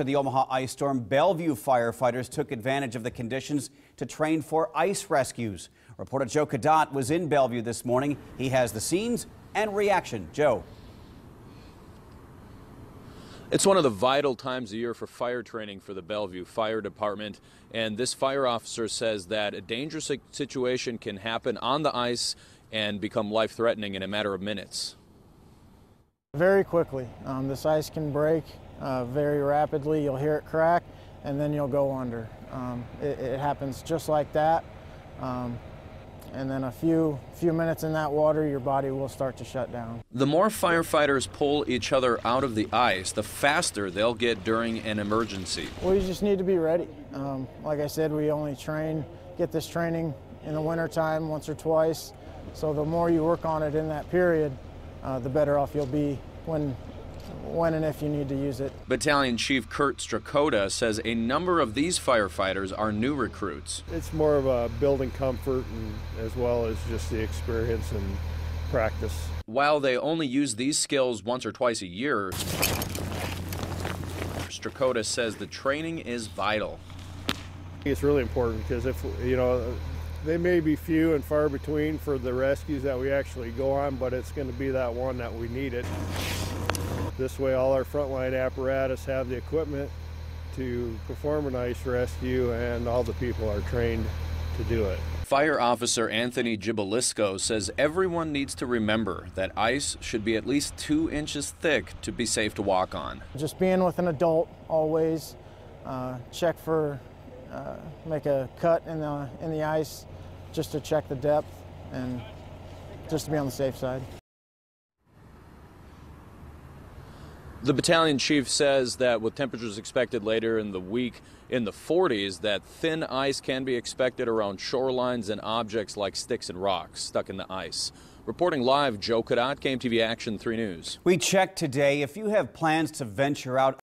After the Omaha ice storm, Bellevue firefighters took advantage of the conditions to train for ice rescues. Reporter Joe Cadot was in Bellevue this morning. He has the scenes and reaction. Joe. It's one of the vital times of year for fire training for the Bellevue Fire Department. And this fire officer says that a dangerous situation can happen on the ice and become life threatening in a matter of minutes. Very quickly. Um, this ice can break uh, very rapidly. You'll hear it crack and then you'll go under. Um, it, it, happens just like that. Um, and then a few few minutes in that water, your body will start to shut down. The more firefighters pull each other out of the ice, the faster they'll get during an emergency. We just need to be ready. Um, like I said, we only train, get this training in the wintertime once or twice. So the more you work on it in that period, uh, the better off you'll be when when and if you need to use it. Battalion Chief Kurt Strakota says a number of these firefighters are new recruits. It's more of a building comfort and as well as just the experience and practice. While they only use these skills once or twice a year, Strakota says the training is vital. It's really important because if, you know, they may be few and far between for the rescues that we actually go on, but it's going to be that one that we need it. This way all our frontline apparatus have the equipment to perform an ice rescue and all the people are trained to do it. Fire Officer Anthony Gibalisco says everyone needs to remember that ice should be at least two inches thick to be safe to walk on. Just being with an adult always, uh, check for, uh, make a cut in the, in the ice just to check the depth and just to be on the safe side. The battalion chief says that with temperatures expected later in the week in the 40s, that thin ice can be expected around shorelines and objects like sticks and rocks stuck in the ice. Reporting live, Joe Cadot, KMTV Action 3 News. We checked today. If you have plans to venture out